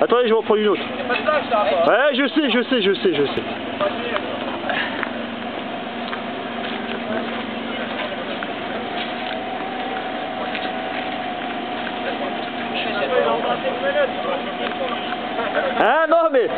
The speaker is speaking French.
Attendez, je vais en prendre une autre. Ouais, je sais, je sais, je sais, je sais. Ah non mais...